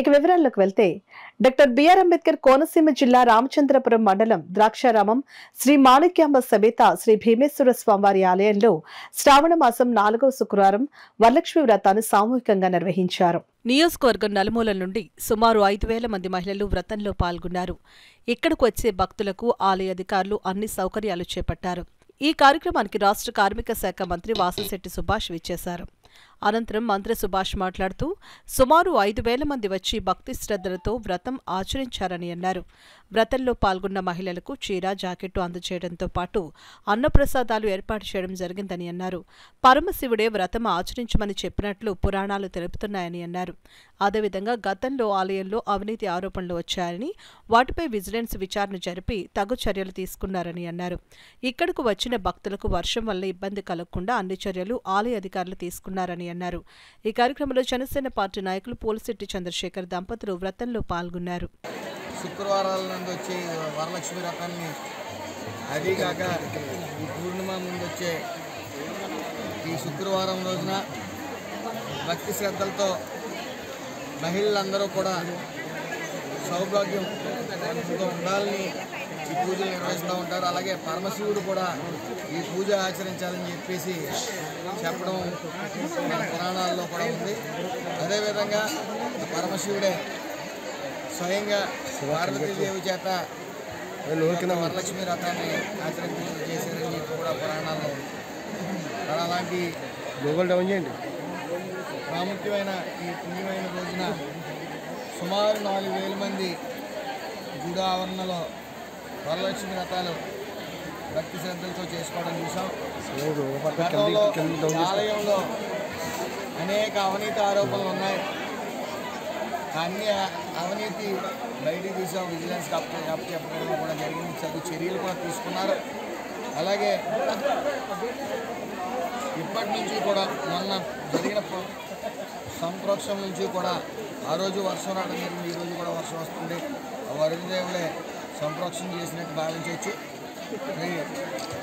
ఇక వివరాల్లోకి వెళ్తే డాక్టర్ బిఆర్ అంబేద్కర్ కోనసీమ జిల్లా రామచంద్రపురం మండలం ద్రాక్షారామం శ్రీ మాణిక్యాంబ సమేత శ్రీ భీమేశ్వర స్వామివారి ఆలయంలో శ్రావణ మాసం నాలుగవ శుక్రవారం వరలక్ష్మి వ్రతాన్ని సామూహికంగా నిర్వహించారు. నియోజకవర్గం నలుమూలల నుండి సుమారు ఐదు వేల మంది మహిళలు వ్రతంలో పాల్గొన్నారు. ఇక్కడకు వచ్చే భక్తులకు ఆలయ అధికారులు అన్ని సౌకర్యాలు చేపట్టారు. ఈ కార్యక్రమానికి రాష్ట్ర కార్మిక శాఖ మంత్రి వాసశెట్టి సుభాష్ విచ్చేశారు. అనంతరం మంత్రి సుభాష్ మాట్లాడుతూ సుమారు ఐదు వేల మంది వచ్చి భక్తి శ్రద్ధలతో వ్రతం ఆచరించారని అన్నారు. వ్రతంలో పాల్గొన్న మహిళలకు చీర జాకెట్టు అందజేయడంతో పాటు అన్నప్రసాదాలు ఏర్పాటు చేయడం జరిగిందని అన్నారు. పరమశివుడే వ్రతం ఆచరించమని చెప్పినట్లు పురాణాలు తెలుపుతున్నాయని అన్నారు. అదేవిధంగా గతంలో ఆలయంలో అవినీతి ఆరోపణలు వచ్చాయని వాటిపై విజిలెన్స్ విచారణ జరిపి తగు చర్యలు తీసుకున్నారని అన్నారు. ఇక్కడకు వచ్చిన భక్తులకు వర్షం వల్ల ఇబ్బంది కలగకుండా అన్ని చర్యలు ఆలయ అధికారులు తీసుకున్నారని అన్నారు. ఈ కార్యక్రమంలో జనసేన పార్టీ నాయకులు పోలిశెట్టి చంద్రశేఖర్ దంపతులు వ్రతంలో పాల్గొన్నారు. శుక్రవారాల నుండి వచ్చే వరలక్ష్మి రథాన్ని అదీగాక కాక ఈ పూర్ణిమ ముందు వచ్చే ఈ శుక్రవారం రోజున భక్తి శ్రద్ధలతో మహిళలందరూ కూడా సౌభాగ్యం ఉండాలని ఈ పూజలు నిర్వహిస్తూ ఉంటారు. అలాగే పరమశివుడు కూడా ఈ పూజ ఆచరించాలని చెప్పేసి చెప్పడం మన పురాణాల్లో కూడా ఉంది. అదేవిధంగా పరమశివుడే స్వయంగా పార్వతీదేవి చేత వరలక్ష్మి రథాన్ని ఆచరించడం చేశారని చెప్పి కూడా పురాణాల్లో ఉంది. మరి అలాంటి చేయండి. ప్రాముఖ్యమైన ఈ పుణ్యమైన రోజున సుమారు నాలుగు వేల మంది గుడి ఆవరణలో వరలక్ష్మి రథాలు భక్తి శ్రద్ధలతో చేసుకోవడం చూసాం. గతంలో ఆలయంలో అనేక అవినీతి ఆరోపణలు ఉన్నాయి. అన్ని అవినీతి బయటికి తీసాం. విజిలెన్స్ కప్ చెప్పడం కూడా జరిగింది. చదువు చర్యలు కూడా తీసుకున్నారు. అలాగే ఇప్పటి నుంచి కూడా మొన్న జరిగిన ప్ర- సంప్రోక్షం నుంచి కూడా ఆ రోజు వర్షం రావడం జరిగింది. ఈ రోజు కూడా వర్షం వస్తుంది. వరుణదేవులే సంప్రోక్షణ చేసినట్టు భావించవచ్చు.